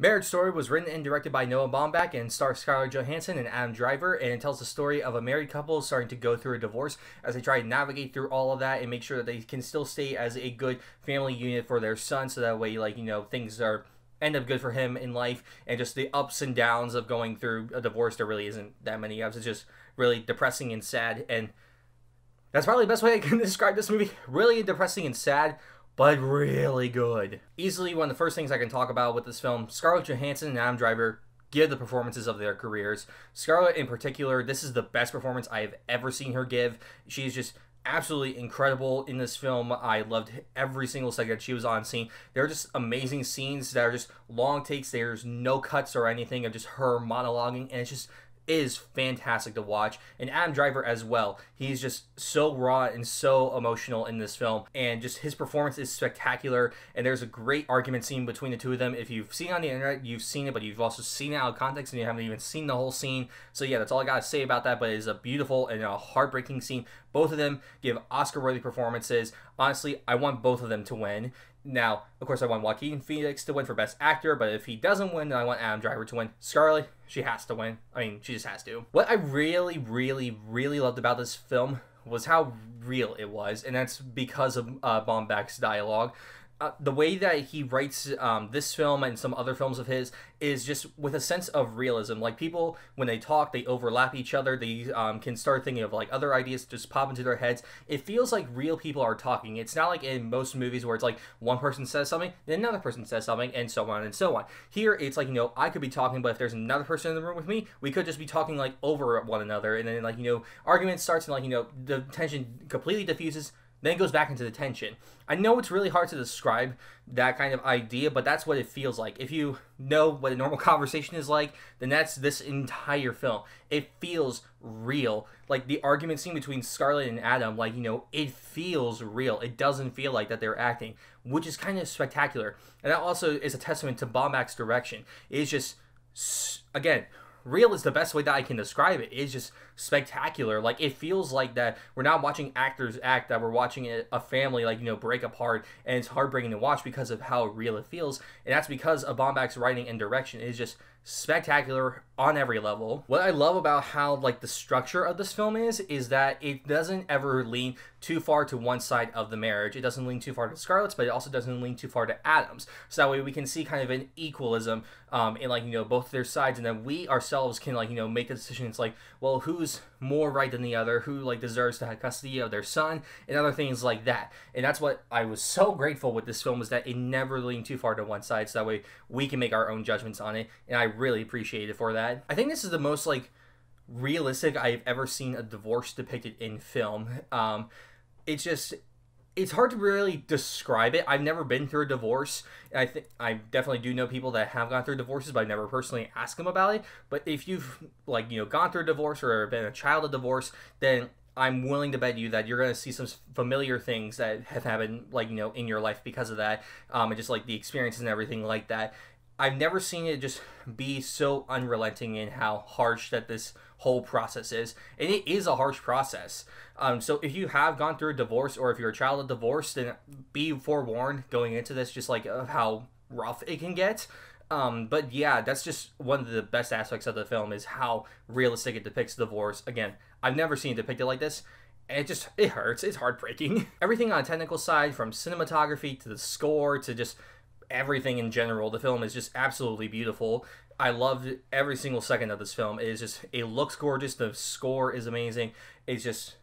Marriage Story was written and directed by Noah Baumbach and stars Scarlett Johansson and Adam Driver, and it tells the story of a married couple starting to go through a divorce as they try to navigate through all of that and make sure that they can still stay as a good family unit for their son, so that way, like you know, things are end up good for him in life and just the ups and downs of going through a divorce there really isn't that many ups. It's just really depressing and sad and that's probably the best way i can describe this movie. Really depressing and sad but really good easily one of the first things i can talk about with this film scarlett johansson and adam driver give the performances of their careers scarlett in particular this is the best performance i have ever seen her give she's just absolutely incredible in this film. I loved every single second she was on scene. There are just amazing scenes that are just long takes. There's no cuts or anything of just her monologuing, and it's just is fantastic to watch and Adam Driver as well. He's just so raw and so emotional in this film and just his performance is spectacular and there's a great argument scene between the two of them. If you've seen on the internet, you've seen it, but you've also seen it out of context and you haven't even seen the whole scene. So yeah, that's all I got to say about that, but it is a beautiful and a heartbreaking scene. Both of them give Oscar-worthy performances. Honestly, I want both of them to win. Now, of course, I want Joaquin Phoenix to win for Best Actor, but if he doesn't win, then I want Adam Driver to win. Scarlett, she has to win. I mean, she just has to. What I really, really, really loved about this film was how real it was, and that's because of uh, Baumbach's dialogue uh, the way that he writes um, this film and some other films of his is just with a sense of realism. Like people, when they talk, they overlap each other. They um, can start thinking of like other ideas just pop into their heads. It feels like real people are talking. It's not like in most movies where it's like one person says something, then another person says something, and so on and so on. Here, it's like you know I could be talking, but if there's another person in the room with me, we could just be talking like over one another, and then like you know argument starts and like you know the tension completely diffuses then it goes back into the tension. I know it's really hard to describe that kind of idea, but that's what it feels like. If you know what a normal conversation is like, then that's this entire film. It feels real. Like the argument scene between Scarlett and Adam, like, you know, it feels real. It doesn't feel like that they're acting, which is kind of spectacular. And that also is a testament to Baumbach's direction. It's just, again, real is the best way that I can describe it. It's just spectacular. Like it feels like that we're not watching actors act, that we're watching a family like you know break apart, and it's heartbreaking to watch because of how real it feels. And that's because of Baumbach's writing and direction is just spectacular on every level. What I love about how like the structure of this film is is that it doesn't ever lean too far to one side of the marriage. It doesn't lean too far to Scarlett's, but it also doesn't lean too far to Adam's. So that way we can see kind of an equalism um, in like you know both their sides, and then we ourselves can like you know make the decision. It's like well who's more right than the other, who like deserves to have custody of their son, and other things like that. And that's what I was so grateful with this film was that it never leaned too far to one side, so that way we can make our own judgments on it. And I really appreciate it for that. I think this is the most like realistic I've ever seen a divorce depicted in film. Um, it's just it's hard to really describe it. I've never been through a divorce. I think I definitely do know people that have gone through divorces, but I've never personally asked them about it. But if you've like you know gone through a divorce or been a child of divorce, then I'm willing to bet you that you're going to see some familiar things that have happened, like you know, in your life because of that, um, and just like the experiences and everything like that. I've never seen it just be so unrelenting in how harsh that this whole process is, and it is a harsh process. Um, so if you have gone through a divorce, or if you're a child of divorce, then be forewarned going into this, just like of how rough it can get. Um, but yeah, that's just one of the best aspects of the film is how realistic it depicts divorce. Again, I've never seen it depicted like this. it just it hurts. It's heartbreaking. Everything on a technical side, from cinematography to the score to just everything in general, the film is just absolutely beautiful. I loved every single second of this film. It is just it looks gorgeous. The score is amazing. It's just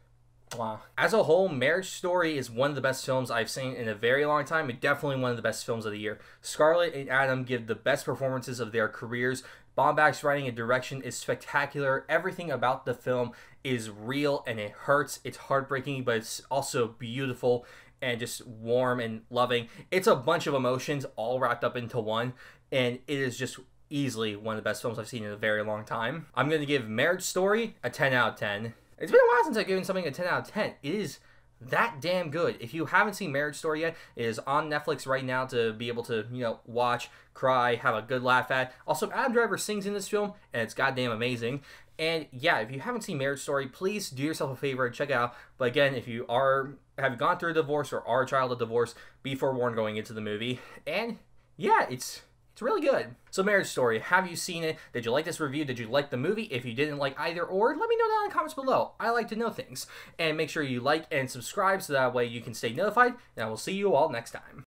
wow. As a whole, Marriage Story is one of the best films I've seen in a very long time. It's definitely one of the best films of the year. Scarlett and Adam give the best performances of their careers. Baumbach's writing and direction is spectacular. Everything about the film is real and it hurts. It's heartbreaking, but it's also beautiful and just warm and loving. It's a bunch of emotions all wrapped up into one, and it is just easily one of the best films I've seen in a very long time. I'm going to give Marriage Story a 10 out of 10. It's been a while since I've given something a 10 out of 10. It is that damn good. If you haven't seen Marriage Story yet, it is on Netflix right now to be able to, you know, watch, cry, have a good laugh at. Also, Adam Driver sings in this film, and it's goddamn amazing. And yeah, if you haven't seen Marriage Story, please do yourself a favor and check it out. But again, if you are have gone through a divorce or are a child of divorce, be forewarned going into the movie. And yeah, it's It's really good. So, Marriage Story, have you seen it? Did you like this review? Did you like the movie? If you didn't like either or, let me know down in the comments below. I like to know things. And make sure you like and subscribe so that way you can stay notified. And I will see you all next time.